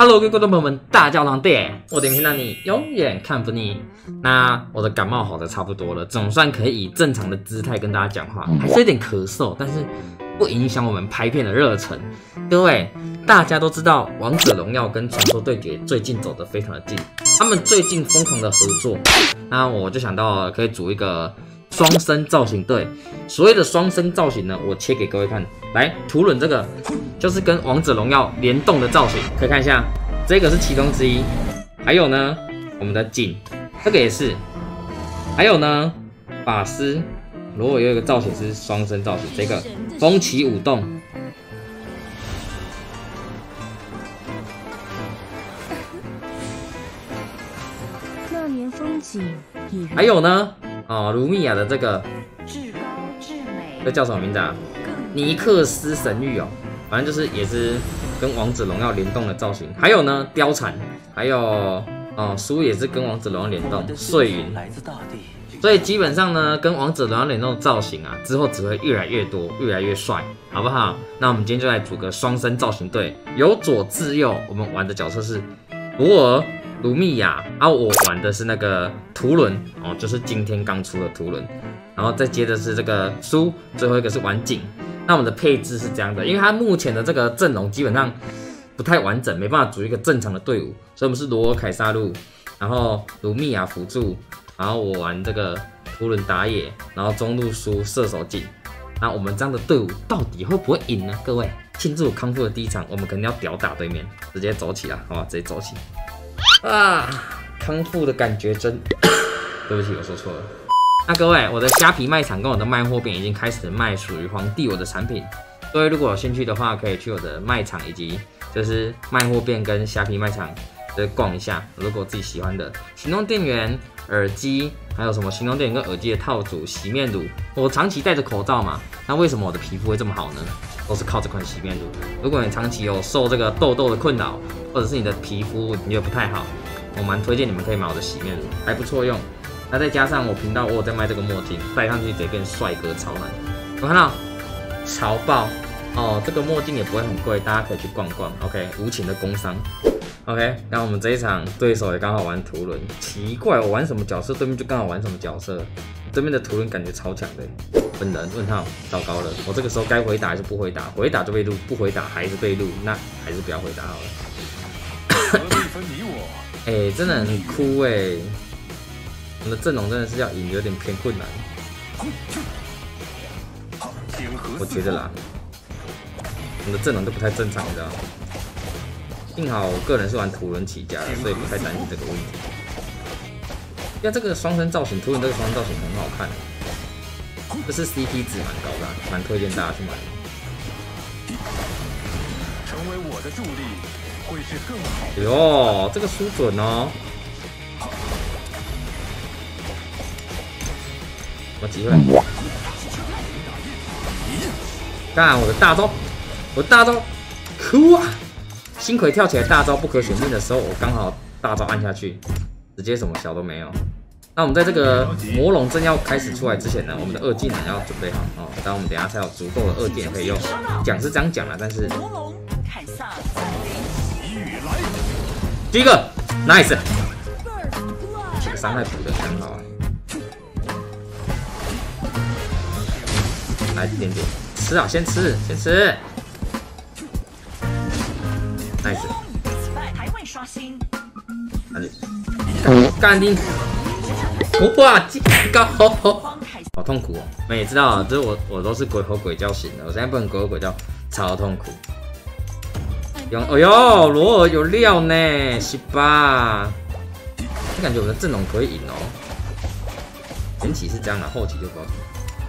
Hello，各位观众朋友们，大教堂店，我点评让你永远看不腻。那我的感冒好的差不多了，总算可以以正常的姿态跟大家讲话，还是有点咳嗽，但是不影响我们拍片的热忱。各位，大家都知道《王者荣耀》跟《传说对决》最近走得非常的近，他们最近疯狂的合作，那我就想到可以组一个。双生造型对，所谓的双生造型呢，我切给各位看。来，图伦这个就是跟王者荣耀联动的造型，可以看一下，这个是其中之一。还有呢，我们的锦，这个也是。还有呢，法师，如果有一个造型是双生造型，这个风起舞动。那年风景。还有呢？哦，卢米亚的这个至高至美，这叫什么名字啊？尼克斯神域哦，反正就是也是跟王者荣耀联动的造型。还有呢，貂蝉，还有哦，书也是跟王者荣耀联动。碎云来自大地，所以基本上呢，跟王者荣耀联动的造型啊，之后只会越来越多，越来越帅，好不好？那我们今天就来组个双生造型队，由左至右，我们玩的角色是博尔。卢米亚啊，我玩的是那个图伦哦，就是今天刚出的图伦，然后再接着是这个苏，最后一个是玩景。那我们的配置是这样的，因为它目前的这个阵容基本上不太完整，没办法组一个正常的队伍，所以我们是罗凯撒路，然后卢米亚辅助，然后我玩这个图伦打野，然后中路苏射手景。那我们这样的队伍到底会不会赢呢？各位，庆祝康复的第一场，我们肯定要屌打对面，直接走起来，好吧，直接走起。啊，康复的感觉真…… 对不起，我说错了。那各位，我的虾皮卖场跟我的卖货店已经开始卖属于皇帝我的产品。各位如果有兴趣的话，可以去我的卖场以及就是卖货店跟虾皮卖场再逛一下。如果自己喜欢的行动电源、耳机，还有什么行动电源跟耳机的套组、洗面乳，我长期戴着口罩嘛，那为什么我的皮肤会这么好呢？都是靠这款洗面乳。如果你长期有受这个痘痘的困扰，或者是你的皮肤你觉得不太好，我蛮推荐你们可以买我的洗面乳，还不错用。那再加上我频道我有在卖这个墨镜，戴上去直接变帅哥潮男。有看到？潮爆哦！这个墨镜也不会很贵，大家可以去逛逛。OK，无情的工商。OK，那我们这一场对手也刚好玩图伦，奇怪，我玩什么角色，对面就刚好玩什么角色。对面的图伦感觉超强的。本人问号，糟糕了，我这个时候该回答还是不回答？回答就被录，不回答还是被录，那还是不要回答好了。哎，真的很酷哎！我们的阵容真的是要赢，有点偏困难。我觉得啦，我们的阵容都不太正常，你知道幸好我个人是玩图伦起家的，所以不太担心这个问题。呀这个双生造型，图伦这个双生造型很好看，这是 CP 值蛮高的，蛮推荐大家去买。成为我的助力会是更好。哟，这个输准哦。什么机会？干我的大招！我大招，哭啊！金葵跳起来大招不可选命的时候，我刚好大招按下去，直接什么小都没有。那我们在这个魔龙正要开始出来之前呢，我们的二技能要准备好哦，当我们等下才有足够的二技能可以用。讲是这样讲了，但是第一个 nice，这个伤害补的很好啊。来一点点，吃啊，先吃，先吃。nice。哪里？干丁。哇，金高，好痛苦哦！我们也知道，就是我我都是鬼吼鬼叫型的，我现在不能鬼吼鬼叫，超痛苦。有，哎呦，罗尔有料呢，十八。我感觉我们的阵容可以赢哦。前期是这样的，后期就不知道。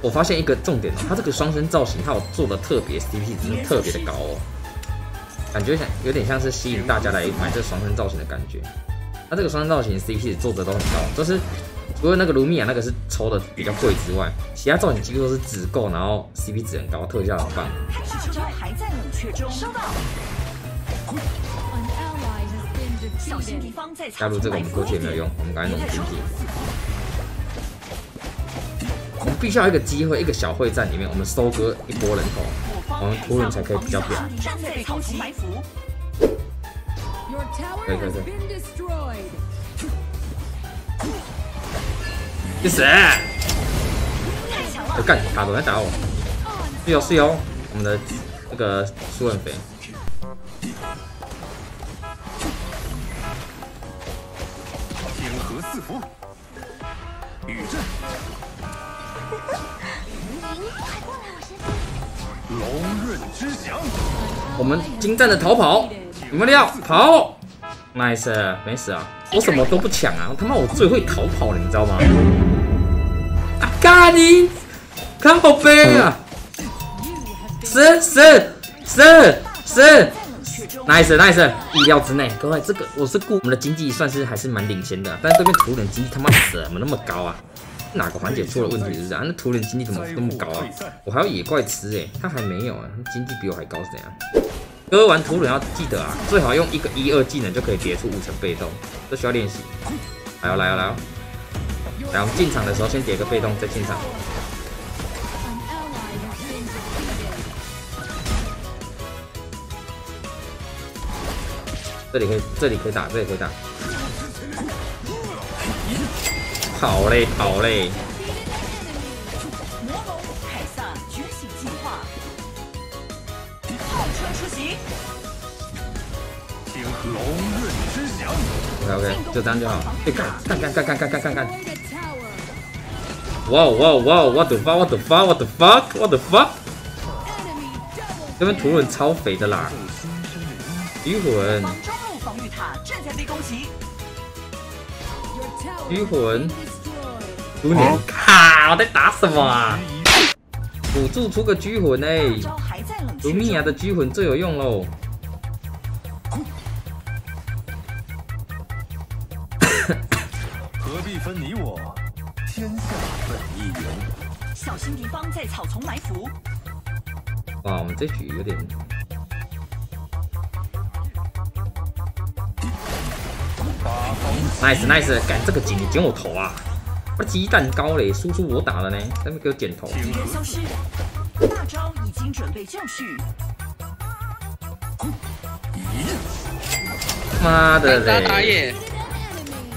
我发现一个重点哦，它这个双生造型，它有做的特别 CP 值特别的高哦，感觉像有点像是吸引大家来买这双生造型的感觉。它这个双生造型 CP 值做的都很高，就是除了那个卢米亚那个是抽的比较贵之外，其他造型几乎都是只够，然后 CP 值很高，特效很棒。加入这个我们过去也没有用，我们赶紧弄经济。我们必须要一个机会，一个小会战里面，我们收割一波人口，我们图人才可以比较表。可以可以可以。去死！我干，卡罗在打我。是哦是哦，我们的那个苏文飞。天河四伏，雨阵。龙润之祥。我们精湛的逃跑，有没有料？跑，nice，没死啊！我什么都不抢啊！他妈我最会逃跑了，你知道吗？啊嘎你，看宝贝啊！死死死死！nice nice，意料之内。各位，这个我是顾我们的经济算是还是蛮领先的，但是对面图人经济他妈怎么那么高啊？哪个环节出了问题是这样？那图人经济怎么那么高啊？我还要野怪吃哎，他还没有啊，经济比我还高是怎样？割完图人要记得啊，最好用一个一二技能就可以叠出五层被动，这需要练习。来哦来哦来哦！来我们进场的时候先叠个被动再进场。这里可以，这里可以打，这里可以打。好嘞，好嘞。OK OK，就这样就好。哎，干干干干干干干干！哇哇哇！What the fuck？What the fuck？What the fuck？What the fuck？这边图人超肥的啦！鱼魂。鱼魂。图年卡，我在打什么啊？辅助出个狙魂哎！卢米亚的狙魂最有用喽。何必分你我？天下本一元。小心敌方在草丛埋伏。哇，我们这局有点。nice nice，赶这个井，你捡我头啊！我鸡蛋糕嘞，输出我打了呢，在那给我剪头。敌人消失大招已经准备就绪。妈的嘞！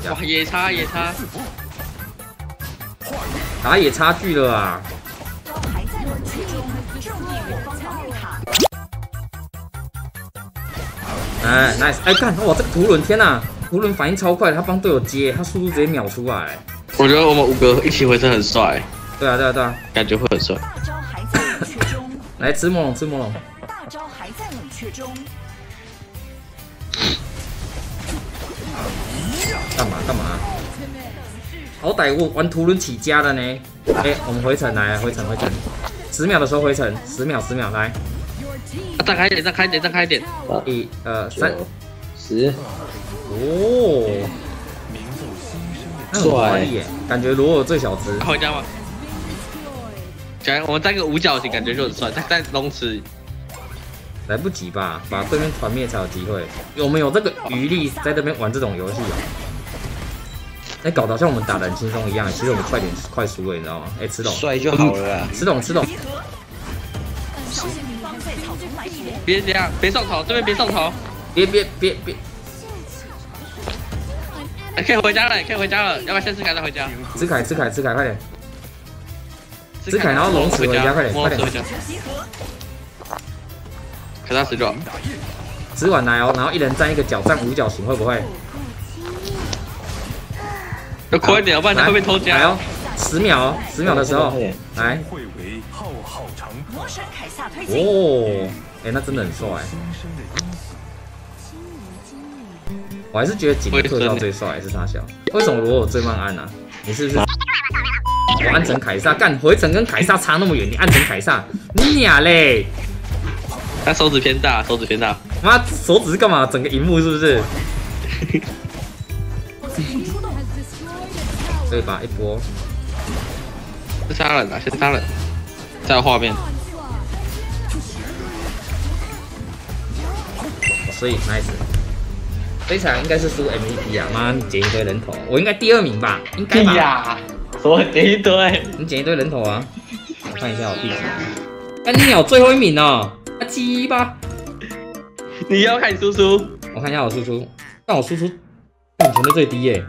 哇，野差野差，打野差距了啊！哎，nice！哎，看哇，这个图伦，天哪，图伦反应超快，他帮队友接，他速度直接秒出来。我觉得我们五个一起回城很帅。对啊，对啊，对啊，感觉会很帅。来吃魔龙，吃魔龙。大招还在冷却中。干嘛干嘛？好歹我玩图伦起家的呢。哎，我们回城来，回城回城，十秒的时候回城，十秒十秒来。再开一点，再开一点，再开一点。一、二、三、十。哦。帅，感觉罗尔最小只。回家吗？讲我们站个五角形，感觉就很帅。但但龙池。来不及吧，把对面团灭才有机会。有没有这个余力在这边玩这种游戏啊？哎，搞得像我们打的很轻松一样，其实我们快点快输了，你知道吗？哎，吃懂，帅就好了。吃懂，吃懂。别这样，别上头，这边别上头。别别别别。哎，可以回家了，可以回家了。要不要先吃凯再回家？吃凯，吃凯，吃凯，快点。吃凯，然后龙死回家，快点，快点。给他死掉，吃完来哦，然后一人站一个角，站五角形，会不会？要快点，不然他会被偷家。来哦，十秒，十秒的时候，来。哦，哎，那真的很帅。我还是觉得锦特效最帅，还是他小。为什么罗我最慢按呢？你是不是？我按成凯撒，干回城跟凯撒差那么远，你按成凯撒，你俩嘞？他手指偏大，手指偏大。妈，手指是干嘛？整个荧幕是不是？可以吧？一波。先杀人啊！先杀人。在画面。所以，nice。这场应该是输 MVP 啊！妈，你捡一堆人头，我应该第二名吧？应该吧？呀，我捡一堆。你捡一堆人头啊？我看一下我第几名。干鸟最后一名哦。鸡巴！你要看输出？我看一下我输出。但我输出目前的最低耶。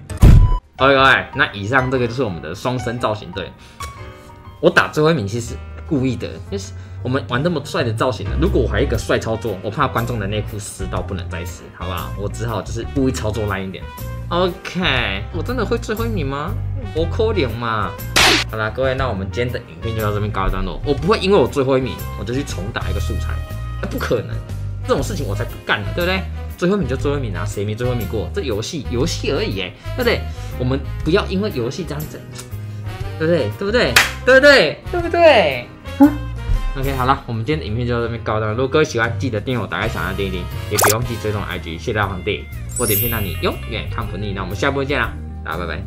OK，那以上这个就是我们的双生造型队。我打最后一名其实故意的，就是我们玩那么帅的造型的，如果我还一个帅操作，我怕观众的内裤湿到不能再湿，好不好？我只好就是故意操作烂一点。OK，我真的会最后一名吗？我可怜嘛。好啦，各位，那我们今天的影片就到这边告一段落。我不会因为我最后一名，我就去重打一个素材，那不可能，这种事情我才不干呢，对不对？最后一名就最后一名啊，谁没最后一名过？这游戏游戏而已哎，对不对？我们不要因为游戏这样子，对不对？对不对？对不对？对不对？OK，好了，我们今天的影片就到这边告一段落。如果各位喜欢，记得订阅我，打开小铃叮叮，也别忘记追踪 IG，谢大皇帝，我点片让你永远看不腻。那我们下部见啦，大家拜拜。